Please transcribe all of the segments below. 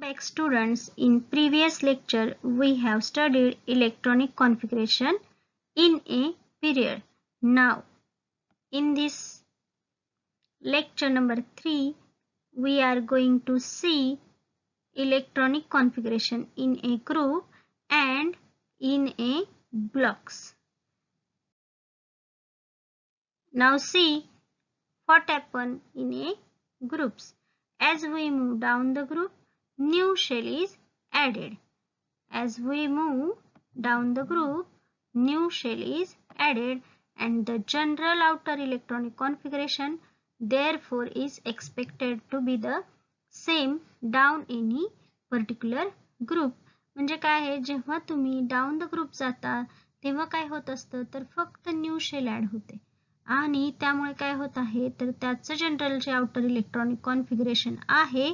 back students in previous lecture we have studied electronic configuration in a period. Now in this lecture number 3 we are going to see electronic configuration in a group and in a blocks. Now see what happen in a groups. As we move down the group new shell is added. As we move down the group, new shell is added and the general outer electronic configuration therefore is expected to be the same down any particular group. म्हणजे काय आहे जेव्हा तुम्ही down the group जाता तेव्हा काय होत असतं तर फक्त न्यू शेल ऍड होते आणि त्यामुळे काय होत आहे तर त्याचं जनरल जे आउटर इलेक्ट्रॉनिक कॉन्फिगरेशन आहे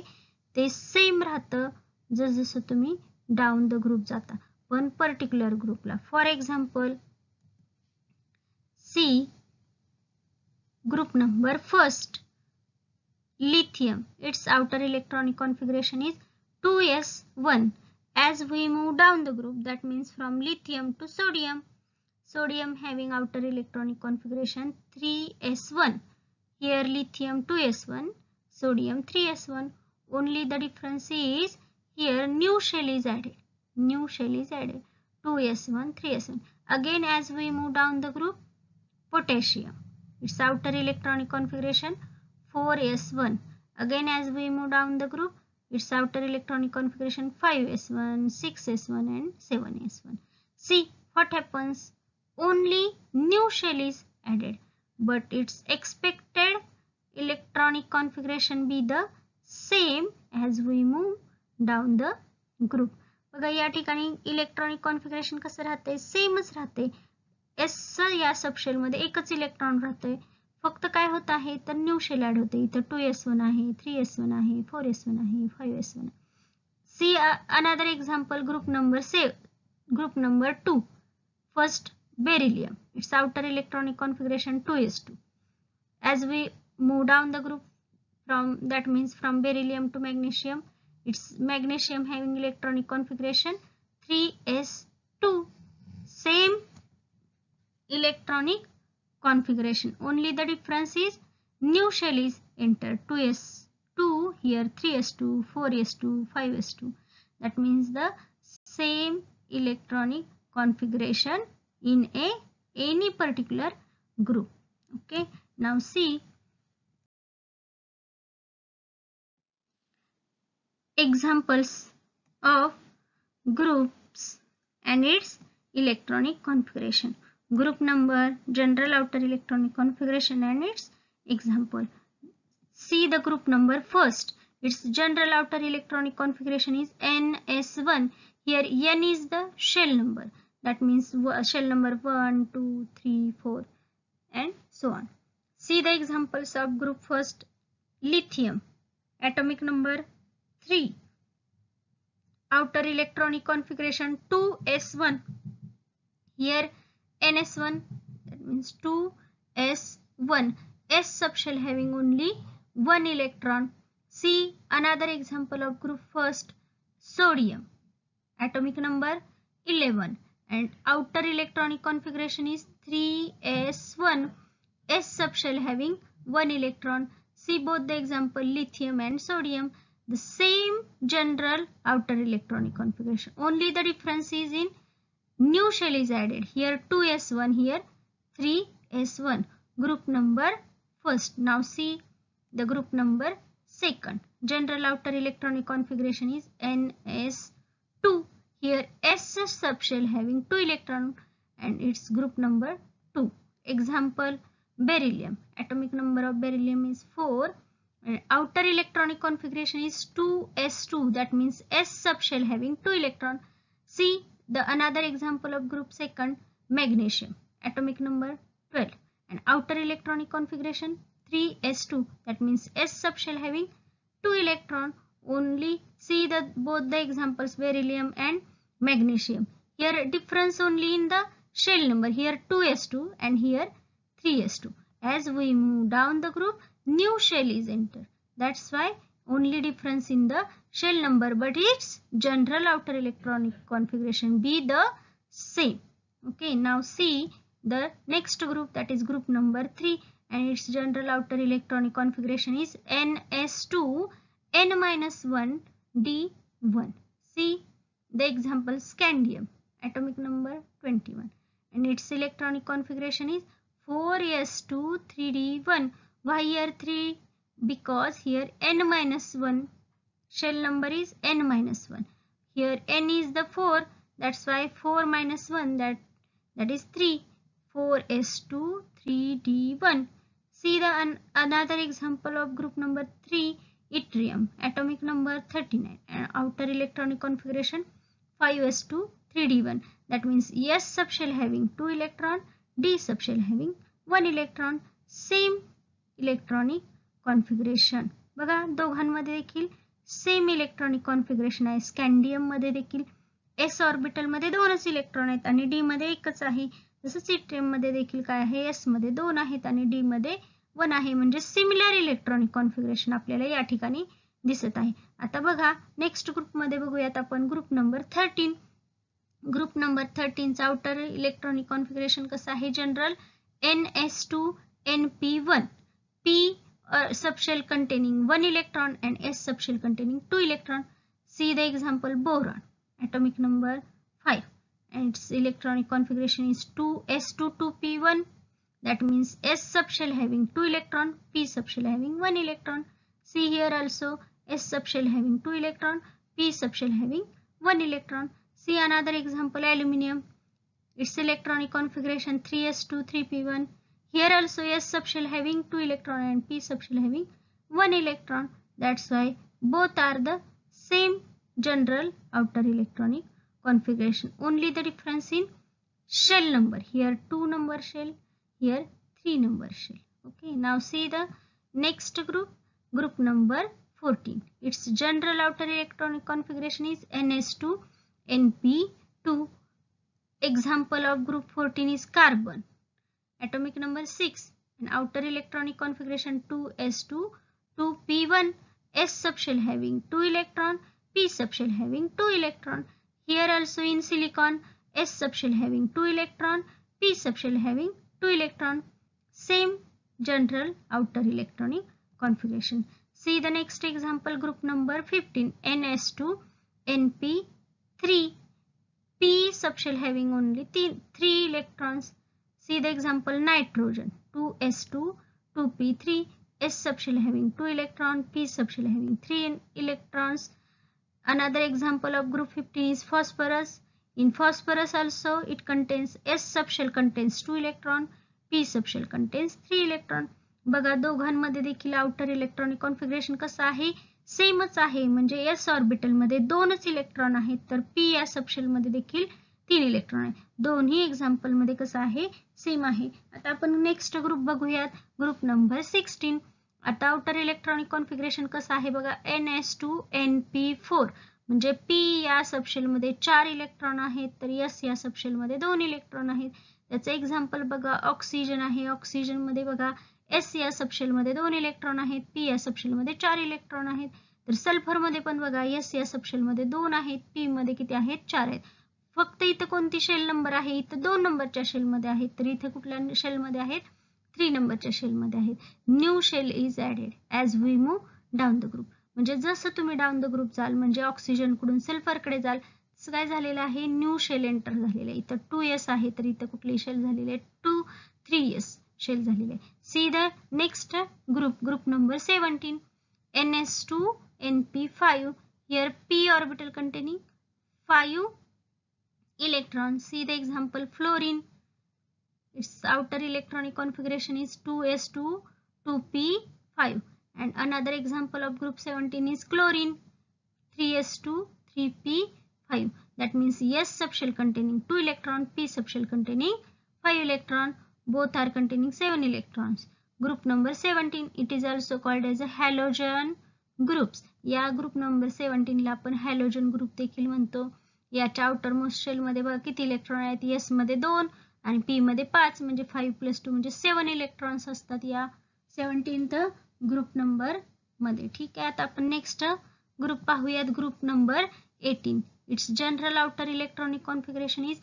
ते सेम राहतं जसं तुम्ही डाऊन द ग्रुप जाता पण पर्टिक्युलर ग्रुपला for example see group number first lithium its outer electronic configuration is 2s1 as we move down the group that means from lithium to sodium sodium having outer electronic configuration 3s1 here lithium 2s1 sodium 3s1 only the difference is here new shell is added. New shell is added. 2s1 3s1 again as we move down the group potassium. Its outer electronic configuration 4s1 again as we move down the group its outer electronic configuration 5s1 6s1 and 7s1 see what happens. Only new shell is added but its expected electronic configuration be the same as we move down the group बघा या ठिकाणी electronic configuration कसं राहते सेमच राहते S या सबशेलमध्ये एकच electron राहतंय. फक्त काय होत आहे? तर न्यू शेल ॲड होते इथं टू एस वन आहे थ्री एस वन आहे फोर एस वन आहे five s one see another example group number say group number two first beryllium its outer electronic configuration two s two as we move down the group from that means from beryllium to magnesium. It's magnesium having electronic configuration. 3s2 same electronic configuration. Only the difference is new shell is entered. 2s2 here 3s2 4s2 5s2 that means the same electronic configuration in a any particular group. Okay. Now see examples of groups and its electronic configuration. Group number, general outer electronic configuration and its example. See the group number first. Its general outer electronic configuration is NS1. Here N is the shell number. That means shell number 1, 2, 3, 4 and so on. See the examples of group first lithium. Atomic number 3 outer electronic configuration 2s1 here ns1 that means 2s1 s subshell having only one electron. See another example of group first sodium. Atomic number 11 and outer electronic configuration is 3s1 s subshell having one electron. See both the example lithium and sodium the same general outer electronic configuration. Only the difference is in new shell is added. Here 2s1 here 3s1 group number first. Now see the group number second. General outer electronic configuration is ns2 here s subshell having two electron and its group number 2 example beryllium. Atomic number of beryllium is 4 and outer electronic configuration is 2s2 that means s subshell having 2 electron. See the another example of group second magnesium. Atomic number 12 and outer electronic configuration 3s2 that means s subshell having 2 electron. Only see the both the examples beryllium and magnesium. Here difference only in the shell number. Here 2s2 and here 3s2 as we move down the group new shell is entered. That's why only difference in the shell number but its general outer electronic configuration be the same. Okay now see the next group that is group number 3 and its general outer electronic configuration is ns2 n minus 1 d1 see the example scandium atomic number 21 and its electronic configuration is 4s2 3d1 why here 3 because here n minus 1 shell number is n minus 1 here n is the 4 that's why 4 minus 1 that that is 3 4s2 3d1 see the an, another example of group number 3 yttrium. Atomic number 39 and outer electronic configuration 5s2 3d1 that means s subshell having 2 electron d subshell having 1 electron. Same electronic configuration बघा दोघांमध्ये देखील same electronic configuration आहे. स्कॅन्डियममध्ये देखील S ऑर्बिटलमध्ये दोनच electron आहेत आणि D मध्ये एकच आहे. जसं सिट्रियममध्ये देखील काय आहे? एसमध्ये दोन आहेत आणि डी मध्ये वन आहे. म्हणजे सिमिलर इलेक्ट्रॉनिक कॉन्फिगरेशन आपल्याला या ठिकाणी दिसत आहे. आता बघा नेक्स्ट ग्रुपमध्ये बघूयात आपण. Group number thirteen group number थर्टीनचा outer electronic configuration कसं आहे? General n s two n p one p uh, subshell containing one electron and s subshell containing two electron. See the example boron, atomic number 5 and its electronic configuration is 2s2 2p1 that means s subshell having two electron, p subshell having one electron. See here also s subshell having two electron, p subshell having one electron. See another example aluminium, its electronic configuration 3s2 3p1 here also S subshell having 2 electron and P subshell having 1 electron. That's why both are the same general outer electronic configuration. Only the difference in shell number. Here 2 number shell, here 3 number shell. Okay, now see the next group, group number 14. Its general outer electronic configuration is NS2, NP2. Example of group 14 is carbon atomic number 6 and outer electronic configuration 2s2 2p1 s subshell having 2 electron p subshell having 2 electron. Here also in silicon s subshell having 2 electron p subshell having 2 electron. Same general outer electronic configuration. See the next example group number 15 ns2 np3 p subshell having only 3 electrons See the example nitrogen 2s2 2p3 s subshell having 2 electron p subshell having 3 electrons. Another example of group 15 is phosphorus. In phosphorus also it contains s subshell contains 2 electron p subshell contains 3 electron. बघा दोघांमध्ये देखील outer electronic configuration कसं आहे सेमच आहे म्हणजे S ऑर्बिटलमध्ये दोनच electron आहेत तर पी या सबशेल मध्ये देखील तीन इलेक्ट्रॉन आहेत दोन्ही एक्झाम्पलमध्ये कसं आहे? सेम आहे. आता आपण नेक्स्ट ग्रुप बघूयात. ग्रुप नंबर सिक्स्टीन आता आउटर इलेक्ट्रॉनिक कॉन्फिगरेशन कसं आहे बघा? N s two n p four म्हणजे पी या सबशेलमध्ये चार इलेक्ट्रॉन आहेत तर एस या सबशेलमध्ये दोन इलेक्ट्रॉन आहेत. त्याचं एक्झाम्पल बघा ऑक्सिजन आहे. ऑक्सिजनमध्ये बघा एस या सबशेलमध्ये दोन इलेक्ट्रॉन आहेत पी या सबशेलमध्ये चार इलेक्ट्रॉन आहेत. तर सल्फरमध्ये पण बघा एस या सबशेलमध्ये दोन आहेत पी मध्ये किती आहेत? चार आहेत. फक्त इथं कोणती शेल नंबर आहे? इथं दोन नंबरच्या शेलमध्ये आहेत. तर इथे कुठल्या शेलमध्ये आहेत? थ्री नंबरच्या शेलमध्ये आहेत. New shell is added as we move down the group म्हणजे जसं तुम्ही डाऊन द ग्रुप जाल म्हणजे ऑक्सिजनकडून सल्फरकडे जाल तसं काय झालेलं आहे? न्यू शेल एंटर झालेलं आहे. इथं टू एस आहे तर इथं कुठली शेल झालेली आहे. टू थ्री एस शेल झालेली आहे. See the next group group number seventeen n s two n p five here p orbital containing five electron. See the example fluorine. Its outer electronic configuration is 2s2, 2p5. And another example of group 17 is chlorine. 3s2, 3p5. That means S subshell containing 2 electron, P subshell containing 5 electron. Both are containing 7 electrons. Group number 17. It is also called as a halogen groups. या group number सेवन्टीनला आपण halogen group देखील म्हणतो याच्या outer most शेलमध्ये बघा किती electron आहेत? एसमध्ये दोन आणि पी मध्ये पाच म्हणजे फाईव्ह प्लस टू म्हणजे सेवन इलेक्ट्रॉन्स असतात या सेवन्टीन्थ ग्रुप नंबरमध्ये. ठीक आहे आता आपण नेक्स्ट ग्रुप पाहूयात. Group number eighteen its general outer electronic configuration is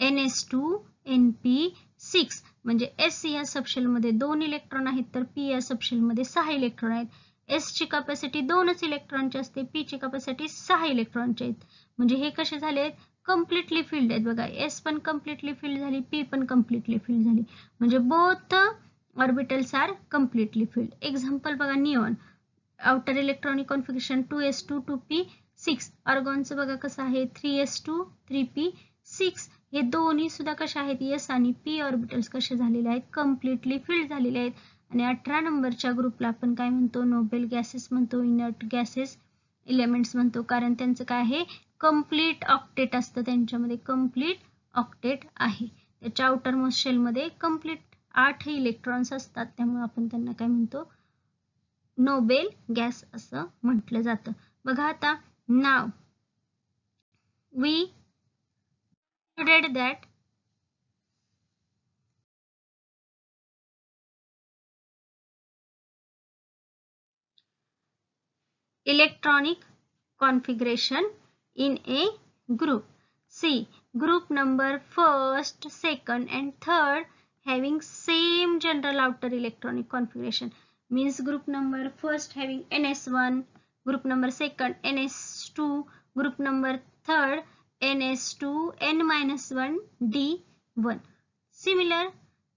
n s two n p six म्हणजे एस या सबशेलमध्ये दोन इलेक्ट्रॉन आहेत तर पी या सबशेलमध्ये सहा इलेक्ट्रॉन आहेत. एस ची कपॅसिटी दोनच इलेक्ट्रॉनची असते पी ची कपॅसिटी सहा इलेक्ट्रॉनची आहेत. म्हणजे हे कसे झाले आहेत? कम्प्लिटली फिल्ड आहेत बघा. एस पण कम्प्लिटली फिल्ड झाली पी पण कम्प्लिटली फिल्ड झाली. म्हणजे both orbitals are completely filled example बघा neon outer electronic configuration two s two two p six ऑर्गॉनचं बघा कसं आहे? Three s two three p six हे दोन्ही सुद्धा कसे आहेत? एस आणि पी ऑर्बिटल्स कसे झालेले आहेत? कम्प्लिटली फिल्ड झालेले आहेत. आणि अठरा नंबरच्या ग्रुपला आपण काय म्हणतो? नोबेल गॅसेस म्हणतो इनर्ट गॅसेस एलिमेंट्स म्हणतो. कारण त्यांचं काय आहे? कंप्लीट ऑक्टेट असतं त्यांच्यामध्ये. कंप्लीट ऑक्टेट आहे. त्याच्या आउटर मोस्ट शेलमध्ये कंप्लीट आठ इलेक्ट्रॉन्स असतात. त्यामुळे आपण त्यांना काय म्हणतो? नोबेल गॅस असं म्हटलं जातं. बघा आता नाव we that electronic configuration in a group. See, group number first, second and third having same general outer electronic configuration means group number first having NS1, group number second NS2, group number third NS2, N-1, D1. Similar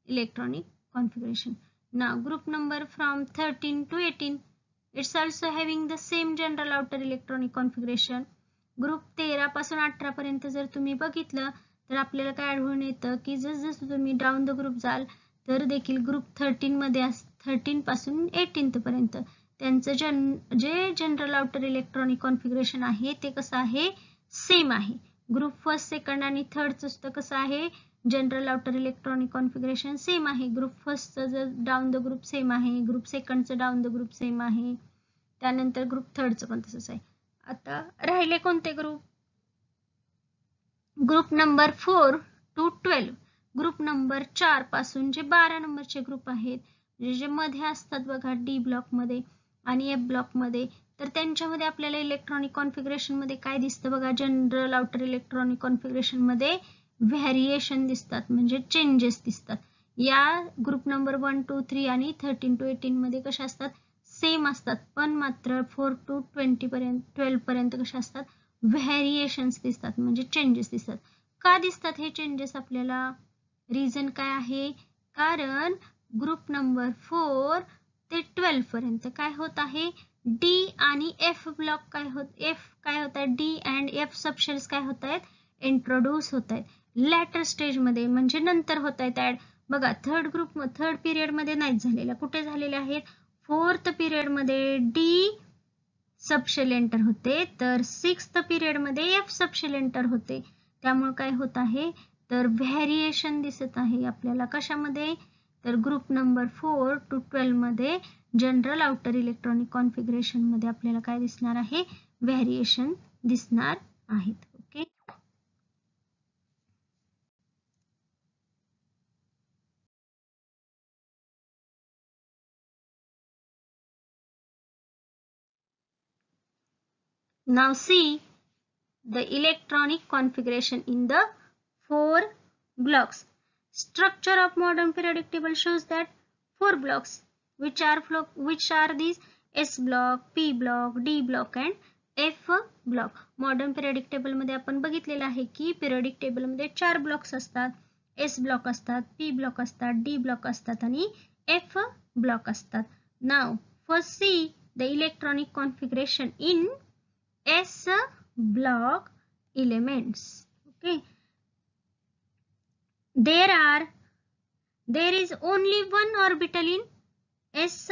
electronic configuration. Now group number from 13 to 18 it's also having the same general outer electronic configuration group तेरा पासून अठरा पर्यंत जर तुम्ही बघितलं तर आपल्याला काय आढळून येतं की जसजसं तुम्ही डाऊन द ग्रुप जाल तर देखील ग्रुप थर्टीन मध्ये थर्टीन पासून एटीन पर्यंत. त्यांचं जन जे जनरल आउटर इलेक्ट्रॉनिक कॉन्फिगरेशन आहे ते कसं आहे? सेम आहे. ग्रुप फर्स्ट सेकंड आणि थर्डचं सुद्धा कसं आहे? General outer electronic configuration same आहे. ग्रुप फर्स्टचं जर डाऊन द ग्रुप सेम आहे. ग्रुप सेकंडचं डाऊन द ग्रुप सेम आहे. त्यानंतर ग्रुप थर्डचं पण तसंच आहे. आता राहिले कोणते group group number four to twelve group number चारपासून जे बारा नंबरचे ग्रुप आहेत म्हणजे जे मध्ये असतात बघा डी ब्लॉकमध्ये आणि एफ ब्लॉकमध्ये तर त्यांच्यामध्ये आपल्याला इलेक्ट्रॉनिक कॉन्फिगरेशनमध्ये काय दिसतं बघा? जनरल आउटर इलेक्ट्रॉनिक कॉन्फिगरेशनमध्ये व्हॅरिएशन दिसतात म्हणजे चेंजेस दिसतात. या group number one two three आणि थर्टीन टू एटीन मध्ये कशा असतात? सेम असतात पण मात्र फोर टू ट्वेंटी पर्यंत ट्वेल्व पर्यंत कशा असतात? व्हॅरिएशन्स दिसतात म्हणजे चेंजेस दिसतात. का दिसतात हे चेंजेस आपल्याला? रिझन काय आहे? कारण ग्रुप नंबर फोर ते ट्वेल्व पर्यंत काय होत आहे? डी आणि एफ ब्लॉक काय होत एफ काय होत आहे? डी अँड एफ सबशेल्स काय होत आहेत? इंट्रोड्यूस होत आहेत. लॅटर स्टेजमध्ये म्हणजे नंतर होत आहेत ऍड बघा थर्ड ग्रुप थर्ड पिरियडमध्ये नाहीच झालेल्या. कुठे झालेल्या आहेत? फोर्थ पिरियडमध्ये डी सबशेल एंटर होते. तर सिक्स्थ पिरियडमध्ये एफ सबशेल एंटर होते. त्यामुळे काय होत आहे? तर व्हॅरिएशन दिसत आहे आपल्याला कशामध्ये? तर ग्रुप नंबर फोर टू ट्वेल्वमध्ये जनरल आउटर इलेक्ट्रॉनिक कॉन्फिगरेशनमध्ये आपल्याला काय दिसणार आहे? व्हॅरिएशन दिसणार आहेत. Now see the electronic configuration in the four blocks. Structure of modern periodic table shows that four blocks which are which are these S block, P block, D block and F block. Modern periodic table मध्ये आपण बघितलेलं आहे की periodic table मध्ये चार blocks असतात S block असतात P block असतात डी ब्लॉक असतात आणि एफ ब्लॉक असतात नाव first see the electronic configuration in S block elements. Okay. There are, there is only one orbital in S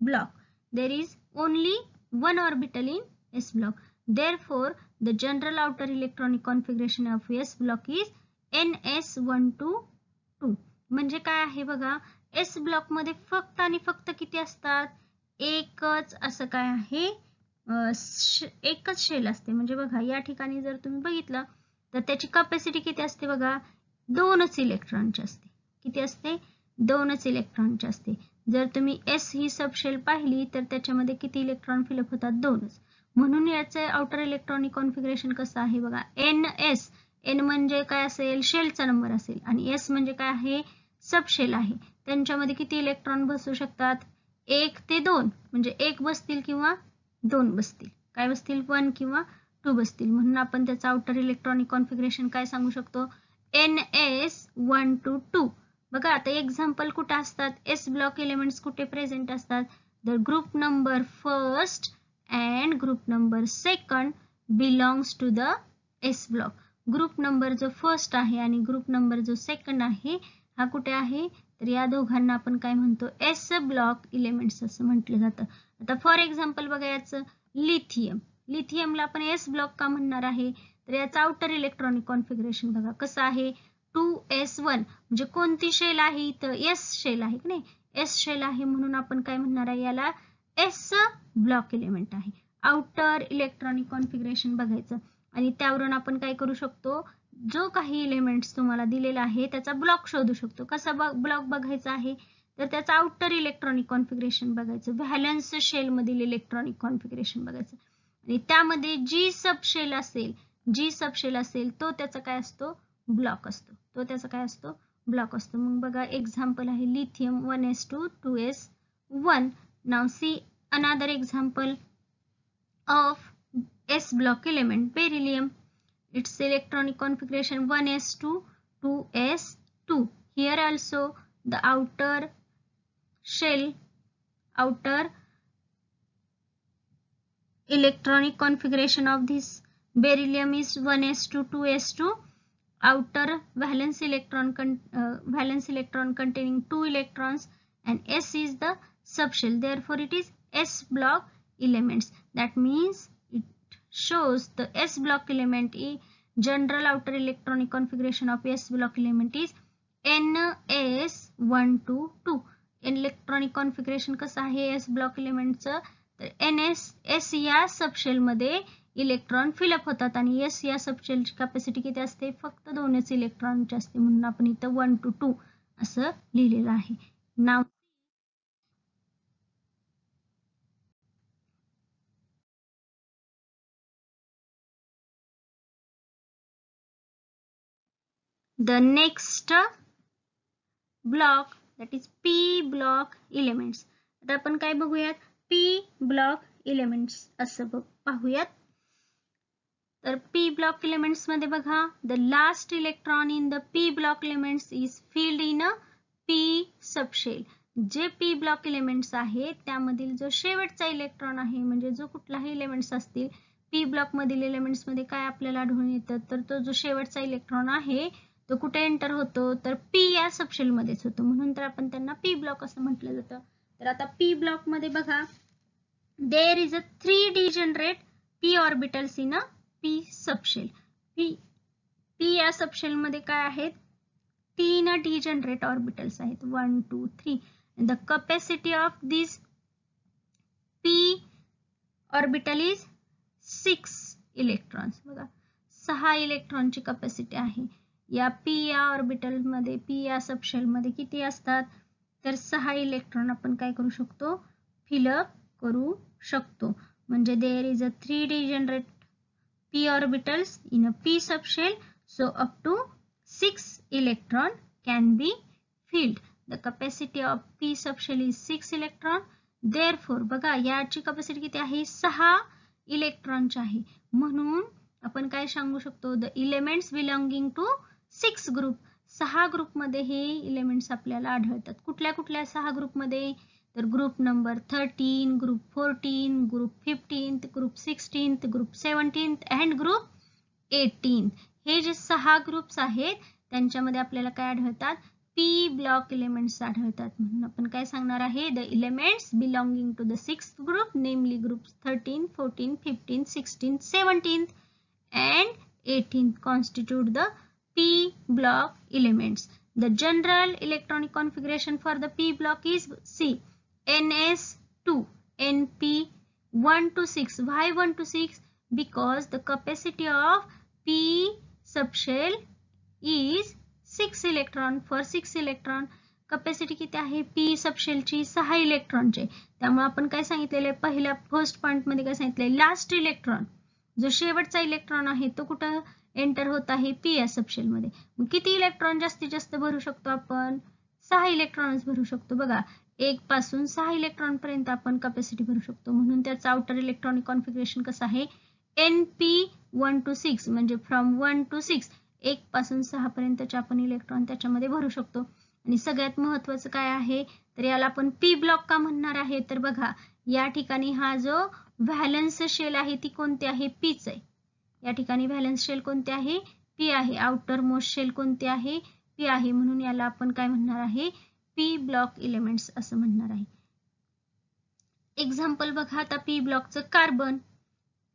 block. There is only one orbital in S block. Therefore, the general outer electronic configuration of S block is NS122. म्हणजे काय आहे बघा S ब्लॉकमध्ये फक्त आणि फक्त किती असतात एकच असं काय आहे एकच शेल असते. म्हणजे बघा या ठिकाणी जर तुम्ही बघितलं तर त्याची कपॅसिटी किती असते बघा? दोनच इलेक्ट्रॉनची असते. किती असते? दोनच इलेक्ट्रॉनची असते. जर तुम्ही एस ही सबशेल पाहिली तर त्याच्यामध्ये किती इलेक्ट्रॉन फिलअप होतात? दोनच. म्हणून याचं आउटर इलेक्ट्रॉनिक कॉन्फिगरेशन कसं आहे बघा? एन एस एन म्हणजे काय असेल? शेलचा नंबर असेल. आणि एस म्हणजे काय आहे? सबशेल आहे. त्यांच्यामध्ये किती इलेक्ट्रॉन बसू शकतात? एक ते दोन. म्हणजे एक बसतील किंवा दोन बसतील. काय बसतील? वन किंवा टू बसतील. म्हणून आपण त्याचं आउटर इलेक्ट्रॉनिक कॉन्फिगरेशन काय सांगू शकतो? N s one to two. बघा आता एक्झाम्पल कुठे असतात? एस ब्लॉक एलिमेंट्स कुठे प्रेझेंट असतात? The group number first and group number second belongs to the s block group number जो फर्स्ट आहे आणि ग्रुप नंबर जो सेकंड आहे हा कुठे आहे? तर या दोघांना आपण काय म्हणतो? एस ब्लॉक इलेमेंट्स असं म्हटलं जातं. आता फॉर एक्झाम्पल बघा याचं लिथियम लिथियमला आपण एस ब्लॉक का म्हणणार आहे? तर याचं आउटर इलेक्ट्रॉनिक कॉन्फिगरेशन बघा कसं आहे? टू एस वन म्हणजे कोणती शेल आहे? तर एस शेल आहे की नाही? एस शेल आहे म्हणून आपण काय म्हणणार आहे? याला एस ब्लॉक एलिमेंट आहे. आउटर इलेक्ट्रॉनिक कॉन्फिगरेशन बघायचं. आणि त्यावरून आपण काय करू शकतो? जो काही एलिमेंट्स तुम्हाला दिलेला आहे त्याचा ब्लॉक शोधू शकतो. कसा ब्लॉक बघायचा आहे? तर त्याचा आउटर इलेक्ट्रॉनिक कॉन्फिगरेशन बघायचं. व्हॅलन्स शेलमधील इलेक्ट्रॉनिक कॉन्फिगरेशन बघायचं. आणि त्यामध्ये जी सबशेल असेल जी सबशेल असेल तो त्याचा काय असतो? ब्लॉक असतो. तो त्याचा काय असतो? ब्लॉक असतो. मग बघा एक्झाम्पल आहे lithium one s two two s one now see another example of s block element beryllium its electronic configuration 1s2 2s2 here also the outer shell outer electronic configuration of this beryllium is 1s2 2s2 outer valence electron uh, valence electron containing two electrons and s is the subshell. Therefore it is s block elements. That means it shows the S block element is general outer electronic configuration of S block element is NS122 electronic configuration कसं आहे? S block इलेमेंटचं तर N S S या सबशेलमध्ये electron fill up होतात आणि S या सबशेलची capacity किती असते? फक्त दोनच इलेक्ट्रॉनची असते म्हणून आपण इथं वन टू टू असं लिहिलेलं आहे. Now the next block that is p block elements आता आपण काय बघूयात? पी ब्लॉक इलेमेंट्स असं पाहूयात. तर पी ब्लॉक इलेमेंट्समध्ये बघा the last electron in the P block elements is filled in a P subshell J P block elements आहेत त्यामधील जो शेवटचा इलेक्ट्रॉन आहे म्हणजे जो कुठलाही इलेमेंट्स असतील पी ब्लॉक मधील इलेमेंट्समध्ये काय आपल्याला आढळून येतं? तर तो जो शेवटचा इलेक्ट्रॉन आहे तो कुठे एंटर होतो तर पी या सबशेलमध्येच होतो. म्हणून तर आपण त्यांना पी ब्लॉक असं म्हटलं जातं. तर आता पी ब्लॉकमध्ये बघा there is a three degenerate p orbitals in a p subshell p p या सबशेलमध्ये काय आहेत? तीन डिजनरेट ऑर्बिटल्स आहेत. One two three the capacity of this p orbital is six electrons बघा सहा इलेक्ट्रॉनची कपॅसिटी आहे. या पी या ऑर्बिटलमध्ये पी या सबशेल मध्ये किती असतात? तर सहा इलेक्ट्रॉन आपण काय करू शकतो? फिलअप करू शकतो. म्हणजे there is a three degenerate p orbitals in a p subshell so up to 6 electron can be filled. The capacity of p subshell is 6 electron. Therefore बघा याची कपॅसिटी किती आहे? सहा इलेक्ट्रॉनची आहे. म्हणून आपण काय सांगू शकतो? The elements belonging to six group सहा ग्रुपमध्ये हे इलेमेंट्स आपल्याला आढळतात. कुठल्या कुठल्या सहा ग्रुपमध्ये तर group number thirteen group fourteen group fifteenth group sixteenth group seventeenth and group eighteen हे जे सहा ग्रुप्स आहेत त्यांच्यामध्ये आपल्याला काय आढळतात? पी ब्लॉक इलेमेंट्स आढळतात. म्हणून आपण काय सांगणार आहे? The elements belonging to the six group namely group thirteen fourteen fifteen sixteen seventeen and eighteen constitute the P block elements. The general electronic configuration for the P block is C. NS2, NP1 to 6. Why 1 to 6? Because the capacity of P subshell is 6 electron. For 6 electron, capacity किती आहे P सबशेलची सहा इलेक्ट्रॉनचे त्यामुळे आपण काय सांगितलेलं आहे पहिल्या फर्स्ट पॉईंटमध्ये काय सांगितलंय लास्ट इलेक्ट्रॉन जो शेवटचा इलेक्ट्रॉन आहे तो कुठं एंटर होत आहे पी या सबशेलमध्ये मग किती इलेक्ट्रॉन जास्तीत जास्त भरू शकतो आपण? सहा इलेक्ट्रॉनच भरू शकतो. बघा एक पासून सहा इलेक्ट्रॉन पर्यंत आपण कॅपॅसिटी भरू शकतो. म्हणून त्याचं आउटर इलेक्ट्रॉनिक कॉन्फिगरेशन कसं आहे? N p one two six म्हणजे फ्रॉम वन टू सिक्स एक पासून सहा पर्यंतचे आपण इलेक्ट्रॉन त्याच्यामध्ये भरू शकतो. आणि सगळ्यात महत्वाचं काय आहे? तर याला आपण पी ब्लॉक का म्हणणार आहे? तर बघा या ठिकाणी हा जो व्हॅलन्स शेल आहे ती कोणती आहे? पीच आहे. या ठिकाणी व्हॅलन्स शेल कोणते आहे? पी आहे. आउटर मोस्ट शेल कोणते आहे? पी आहे. म्हणून याला आपण काय म्हणणार आहे? पी ब्लॉक इलेमेंट्स असं म्हणणार आहे. एक्झाम्पल बघा आता P ब्लॉकचं carbon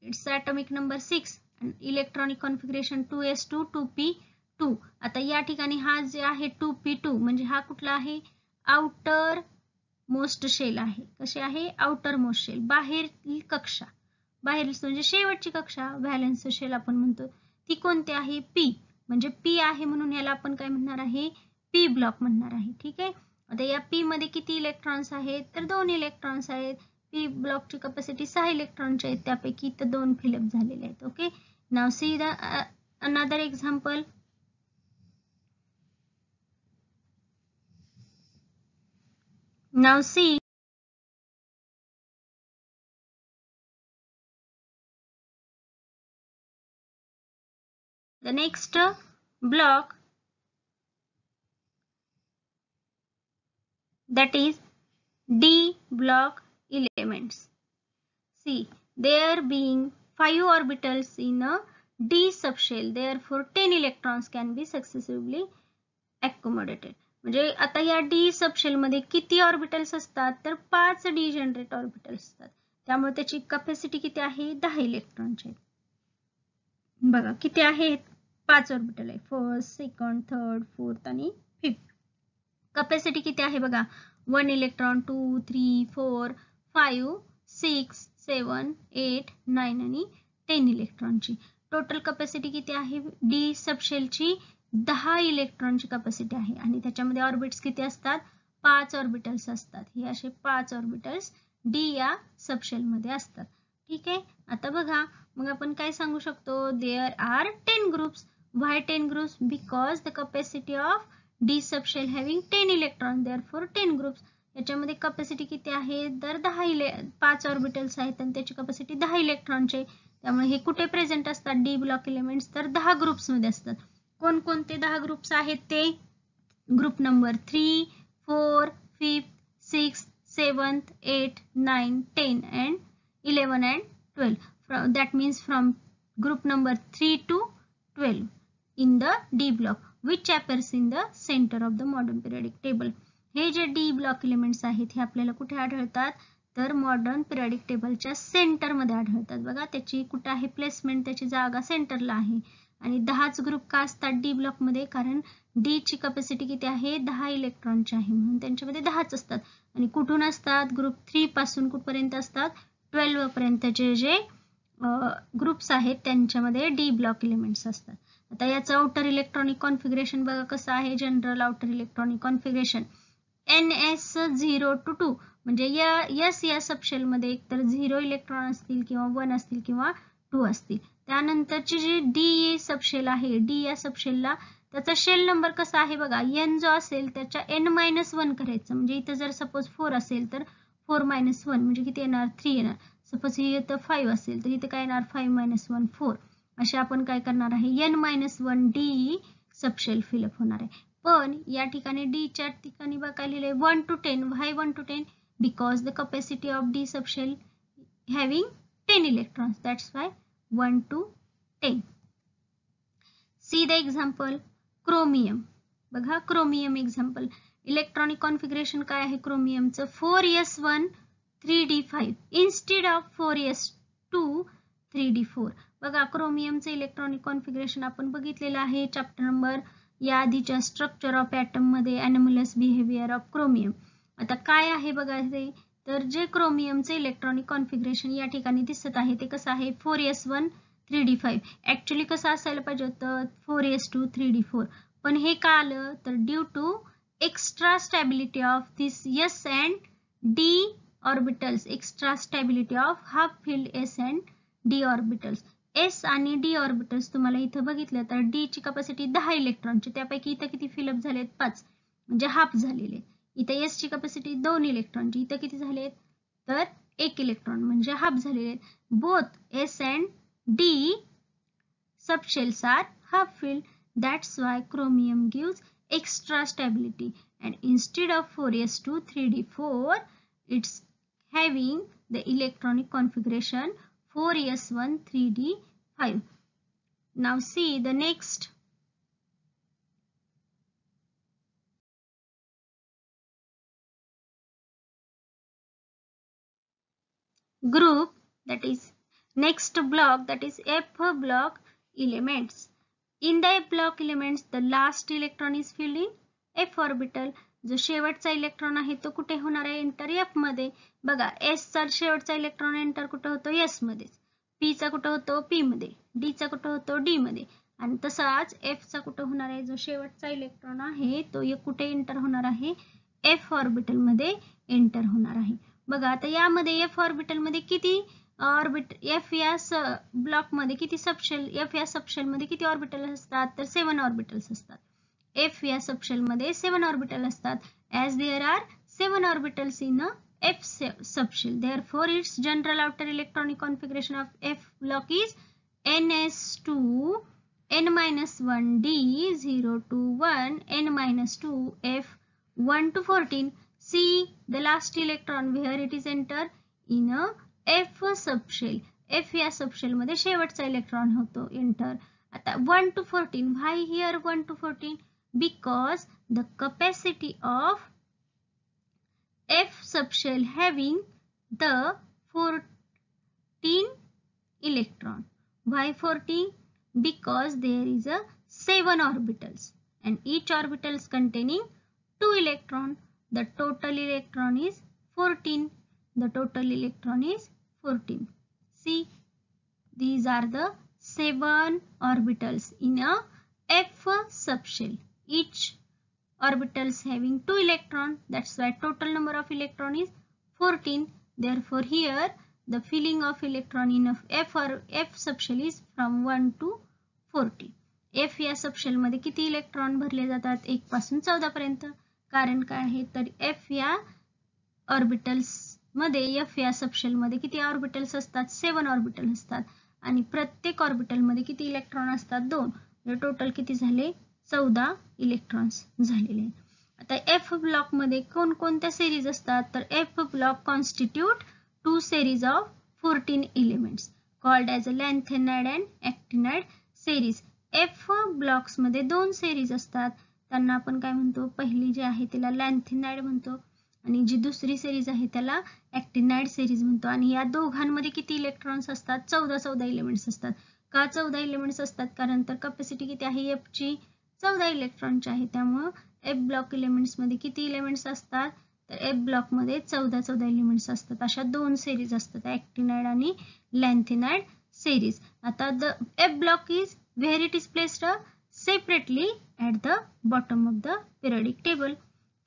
its atomic number six electronic configuration two s two two p two आता या ठिकाणी हा जे आहे टू पी टू म्हणजे हा कुठला आहे? आउटर मोस्ट शेल आहे. कसे आहे? आउटर मोस्ट शेल बाहेर कक्षा. बाहेर म्हणजे शेवटची कक्षा व्हॅलेन्स शेल आपण म्हणतो. ती कोणती आहे? पी म्हणजे पी आहे म्हणून याला आपण काय म्हणणार आहे? पी ब्लॉक म्हणणार आहे. ठीक आहे? आता या पी मध्ये किती इलेक्ट्रॉन्स आहेत? तर दोन इलेक्ट्रॉन्स आहेत. पी ब्लॉकची कपॅसिटी सहा इलेक्ट्रॉनची आहेत. त्यापैकी तर दोन फिलअप झालेले आहेत. Okay now see the another example now see the next block that is D block elements. See, there being 5 orbitals in a D subshell, therefore 10 electrons can be successively accommodated. म्हणजे आता या D subshell मध्ये किती orbitals असतात तर पाच D generate orbitals असतात त्यामुळे त्याची कपॅसिटी किती आहे दहा इलेक्ट्रॉनचे बघा किती आहेत पाच ऑर्बिटल आहे. फर्स्ट सेकंड थर्ड फोर्थ आणि फिफ्थ कपॅसिटी किती आहे बघा? One electron two three four five six seven eight nine आणि टेन इलेक्ट्रॉनची टोटल कपॅसिटी किती आहे? डी सबशेलची दहा इलेक्ट्रॉनची कपॅसिटी आहे. आणि त्याच्यामध्ये ऑर्बिट्स किती असतात? पाच ऑर्बिटल्स असतात. हे असे पाच ऑर्बिटल्स डी या सबशेलमध्ये असतात. ठीक आहे? आता बघा. मग आपण काय सांगू शकतो? There are ten groups why ten groups because the capacity of D subshell having ten electron therefore ten groups याच्यामध्ये कपॅसिटी किती आहे? तर दहा इले पाच ऑर्बिटल्स आहेत आणि त्याची कपॅसिटी दहा इलेक्ट्रॉनचे त्यामुळे हे कुठे प्रेझेंट असतात? डी ब्लॉक इलेमेंट्स तर दहा ग्रुप्समध्ये असतात. कोणकोणते दहा ग्रुप्स आहेत ते? Group number three four fifth six seventh eight nine ten and eleven and twelve that means from group number three to twelve in the d block which appears in the centre of the modern periodic table हे जे D block elements आहेत हे आपल्याला कुठे आढळतात? तर modern periodic टेबलच्या सेंटरमध्ये आढळतात. बघा त्याची कुठं आहे प्लेसमेंट त्याची जागा सेंटरला आहे. आणि दहाच ग्रुप का असतात डी ब्लॉकमध्ये कारण डी ची कपॅसिटी किती आहे? दहा इलेक्ट्रॉनची आहे. म्हणून त्यांच्यामध्ये दहाच असतात. आणि कुठून असतात? ग्रुप थ्री पासून कुठपर्यंत असतात? ट्वेल्व पर्यंतचे जे ग्रुप्स आहेत त्यांच्यामध्ये डी ब्लॉक एलिमेंट्स असतात. आता याचं आउटर इलेक्ट्रॉनिक कॉन्फिगरेशन बघा कसं आहे general outer electronic configuration n s zero two two म्हणजे या यस या सबशेलमध्ये एकतर झिरो इलेक्ट्रॉन असतील किंवा वन असतील किंवा टू असतील. त्यानंतरची जी डी सबशेल आहे डी या सबशेलला त्याचा शेल नंबर कसा आहे बघा एन जो असेल त्याच्या एन मायनस वन करायचं. म्हणजे इथं जर सपोज फोर असेल तर फोर मायनस वन म्हणजे किती येणार? थ्री येणार. सपोज ही इथं फाईव्ह असेल तर इथं काय येणार? फाईव्ह मायनस वन फोर असे आपण काय करणार आहे? N minus one d subshell fill up होणार आहे. पण या ठिकाणी डीच्या ठिकाणी बघा लिहिलंय? One two ten why one two ten because the capacity of d subshell having ten electrons that's why one two ten see the example chromium बघा क्रोमियम एक्झाम्पल इलेक्ट्रॉनिक कॉन्फिगरेशन काय आहे क्रोमियमचं four s one three d five instead of four s two three d four. बघा क्रोमियमचं electronic configuration आपण बघितलेलं आहे. Chapter number या आधीच्या स्ट्रक्चर ऑफ ॲटममध्ये बिहेवियर ऑफ क्रोमियम आता काय आहे बघा ते तर जे क्रोमियमचे इलेक्ट्रॉनिक कॉन्फिगरेशन या ठिकाणी दिसत आहे ते कसं आहे? Four s one three d five actually कसं असायला पाहिजे होतं? Four s two three d four पण हे का आलं? तर due to extra stability of this s and d orbitals extra stability of half filled s and d orbitals s आणि डी ऑर्बिटल्स तुम्हाला इथं बघितलं तर डी ची कॅपॅसिटी दहा इलेक्ट्रॉनची त्यापैकी इथं किती फिलअप झालेत पाच म्हणजे हाफ झालेले इथे एस ची कॅपॅसिटी दोन इलेक्ट्रॉनची इथं किती झालेत तर एक इलेक्ट्रॉन म्हणजे हाफ झालेले both s and d subshells are half filled that's why chromium gives extra stability and instead of four s two three d four it's having the electronic configuration 4s1 3d5 now see the next group that is next block that is F block elements. In the F block elements the last electron is filled in F orbital. जो शेवटचा electron आहे तो कुठे होणार आहे? Enter एफमध्ये. बघा s चा शेवटचा इलेक्ट्रॉन एंटर कुठे होतो? एसमध्ये पी चा कुठं होतो? पी मध्ये. डी चा कुठं होतो? डी मध्ये. आणि तसाच एफ चा कुठं होणार आहे? जो शेवटचा इलेक्ट्रॉन आहे तो कुठे एंटर होणार आहे? एफ ऑर्बिटलमध्ये एंटर होणार आहे. बघा आता यामध्ये एफ ऑर्बिटलमध्ये किती ऑर्बिट एफ या ब्लॉकमध्ये किती सबशेल एफ या सबशेल मध्ये किती ऑर्बिटल असतात? तर सेवन ऑर्बिटल्स असतात. एफ या सबशेल मध्ये सेवन ऑर्बिटल असतात. As there are seven orbital in f subshell they are four its general outer electronic configuration of f block is n s two n minus one d zero two one n minus two f one two fourteen see the last electron where it is enter in a f subshell f या subshell मध्ये शेवटचा electron होतो. Enter आता one two fourteen why here one two fourteen because the capacity of F subshell having the 14 electron. Why 14? Because there is a 7 orbitals and each orbital is containing 2 electron. The total electron is 14. The total electron is 14. See, these are the 7 orbitals in a F subshell. Each orbitals having two electron. That's why total number of electron is 14 therefore here the filling of electron in F or F subshell is from 1 to 40 F या subshell मध्ये किती electron भरले जातात? एक पासून चौदा पर्यंत. कारण काय आहे? तर F या ऑर्बिटल्समध्ये F या सबशेल मध्ये किती ऑर्बिटल्स असतात? सेवन ऑर्बिटल असतात. आणि प्रत्येक ऑर्बिटलमध्ये किती इलेक्ट्रॉन असतात? दोन. म्हणजे टोटल किती झाले? चौदा इलेक्ट्रॉन्स झालेले आता एफ ब्लॉकमध्ये कोणकोणत्या सेरीज असतात? तर f block constitute two series of fourteen elements called as a lanthanide and actinide series f ब्लॉक्समध्ये दोन सेरीज असतात. त्यांना आपण काय म्हणतो? पहिली जी आहे त्याला लॅन्थेनाइड म्हणतो आणि जी दुसरी सिरीज आहे त्याला ॲक्टिनाइड सेरीज म्हणतो. आणि या दोघांमध्ये किती इलेक्ट्रॉन्स असतात? चौदा चौदा एलिमेंट्स असतात. का चौदा इलिमेंट्स असतात? कारण तर कॅपॅसिटी किती आहे? एफची चौदा इलेक्ट्रॉनचे आहे. त्यामुळं एफ ब्लॉकमध्ये किती इलेमेंट्स असतात? तर एफ ब्लॉकमध्ये चौदा चौदा इलिमेंट्स असतात. अशा दोन सेरीज असतात. ॲक्टिनाइड आणि लॅन्थिनाइड सेरीज आता the f block is where it is placed separately at the bottom of the periodic table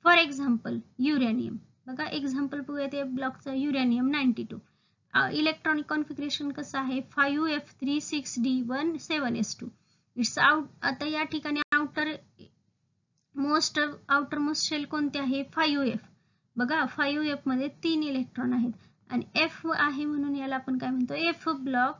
for example uranium बघा एक्झाम्पल बघूयात f ब्लॉकचं uranium ninety two electronic configuration कसं आहे? Five f three six d one seven s two its out आता या ठिकाणी outer most outer most shell कोणते आहे? Five f बघा फाईव्ह एफमध्ये तीन इलेक्ट्रॉन आहेत. आणि एफ आहे म्हणून याला आपण काय म्हणतो? F block